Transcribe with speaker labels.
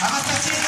Speaker 1: Hamasa ce